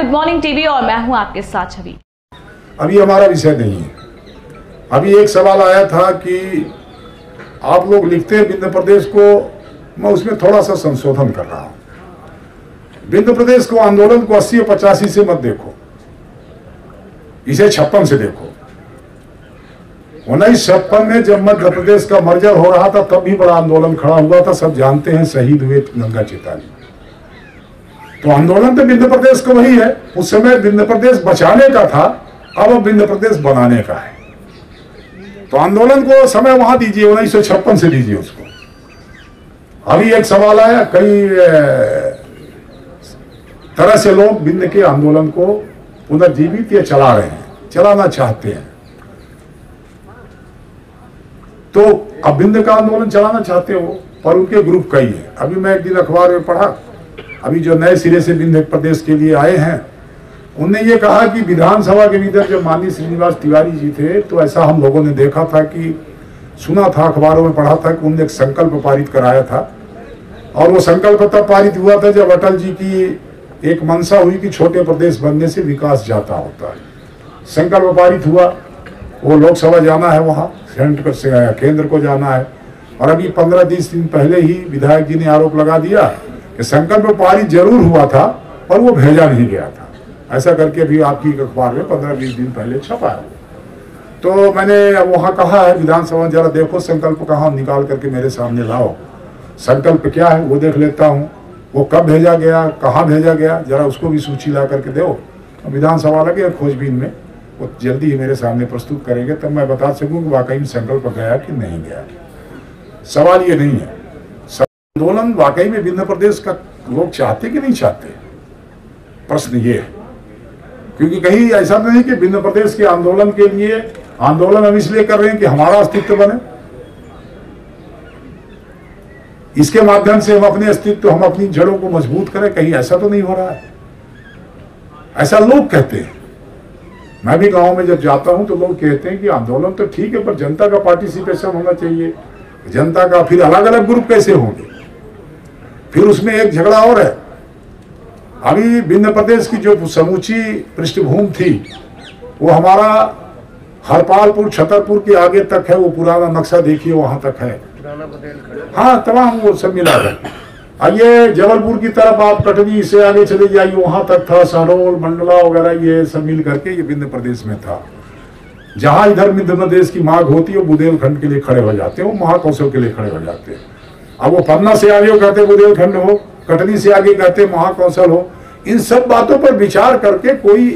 Morning TV और मैं हूँ आपके साथ छवि। अभी हमारा विषय नहीं है। अभी एक सवाल आया था कि आप लोग लिखते हैं विंध्य प्रदेश को, मैं उसमें थोड़ा सा संशोधन कर रहा हूँ। विंध्य प्रदेश को आंदोलन को अस्सी पचासी से मत देखो। इसे छप्पन से देखो। उन्नीस छप्पन में जब मध्य प्रदेश का मर्जर हो रहा था, तब भी बड़ा आंदोलन खड़ा हुआ था। सब जानते हैं शहीद हुए गंगा चेताली तो आंदोलन तो विंध्य प्रदेश का वही है। उस समय विंध्य प्रदेश बचाने का था, अब अब विंध्य प्रदेश बनाने का है। तो आंदोलन को समय वहाँ दीजिए, उन्नीस सौ छप्पन से दीजिए उसको। अभी एक सवाल आया, कई तरह से लोग विंध्य के आंदोलन को पुनर्जीवित या चला रहे हैं, चलाना चाहते हैं। तो अब विंध्य का आंदोलन चलाना चाहते हो, पर उनके ग्रुप कई है। अभी मैं एक दिन अखबार में पढ़ा अभी जो नए सिरे से विंध्य प्रदेश के लिए आए हैं, उनने ये कहा कि विधानसभा के भीतर जब माननीय श्रीनिवास तिवारी जी थे तो ऐसा हम लोगों ने देखा था कि, सुना था अखबारों में, पढ़ा था कि उनने एक संकल्प पारित कराया था। और वो संकल्प तब पारित हुआ था जब अटल जी की एक मंशा हुई कि छोटे प्रदेश बनने से विकास जाता होता है। संकल्प पारित हुआ, वो लोकसभा जाना है वहाँ, सेंटर से, केंद्र को जाना है। और अभी पंद्रह बीस दिन पहले ही विधायक जी ने आरोप लगा दिया संकल्प पारित ज़रूर हुआ था, पर वो भेजा नहीं गया था। ऐसा करके भी आपकी अखबार में पंद्रह बीस दिन पहले छपा है। तो मैंने वहाँ कहा है, विधानसभा जरा देखो संकल्प कहाँ निकाल करके मेरे सामने लाओ। संकल्प क्या है, वो देख लेता हूँ। वो कब भेजा गया, कहाँ भेजा गया, जरा उसको भी सूची ला करके दो। विधानसभा लगे खोजबीन में। वो जल्दी ही मेरे सामने प्रस्तुत करेंगे, तब मैं बता सकूँ कि वाकई में संकल्प गया कि नहीं गया। सवाल ये नहीं है आंदोलन वाकई में विंध्य प्रदेश का लोग चाहते कि नहीं चाहते? प्रश्न ये है। क्योंकि कहीं ऐसा तो नहीं कि विंध्य प्रदेश के आंदोलन के लिए आंदोलन हम इसलिए कर रहे हैं कि हमारा अस्तित्व बने। इसके माध्यम से हम अपने अस्तित्व, हम अपनी जड़ों को मज़बूत करें, कहीं ऐसा तो नहीं हो रहा है। ऐसा लोग कहते हैं। मैं भी गाँव में जब जाता हूँ तो लोग कहते हैं कि आंदोलन तो ठीक है, पर जनता का पार्टिसिपेशन होना चाहिए। जनता का फिर अलग अलग ग्रुप कैसे होंगे? फिर उसमें एक झगड़ा और है। अभी विंध्य प्रदेश की जो समूची पृष्ठभूमि थी वो हमारा हरपालपुर छतरपुर के आगे तक है वो पुराना नक्शा देखिए वहाँ तक है। हाँ। तमाम वो सब मिला है। ये जबलपुर की तरफ़ आप कटनी से आगे चले जाइए वहाँ तक था शहडोल मंडला वगैरह ये सब मिल करके ये विंध्य प्रदेश में था। जहाँ इधर विंध्य प्रदेश की मांग होती है वो बुंदेलखंड के लिए खड़े हो जाते हैं वो महाकौशल के लिए खड़े हो जाते हैं। अब वो पन्ना से आगे वो कहते बुंदेलखंड हो कटनी से आगे कहते महाकौशल हो इन सब बातों पर विचार करके कोई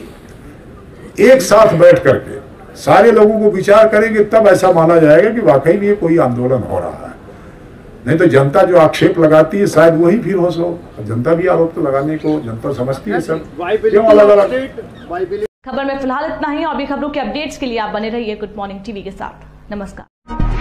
एक साथ बैठ करके सारे लोगों को विचार करेंगे तब ऐसा माना जाएगा कि वाकई में कोई आंदोलन हो रहा है। नहीं तो जनता जो आक्षेप लगाती है शायद वही फिर हो। सो जनता भी आरोप तो लगाने को जनता समझती है सब। क्यों अलग अलग खबर में फ़िलहाल इतना ही और भी खबरों के अपडेट्स के लिए आप बने रहिए गुड मॉर्निंग टीवी के साथ। नमस्कार।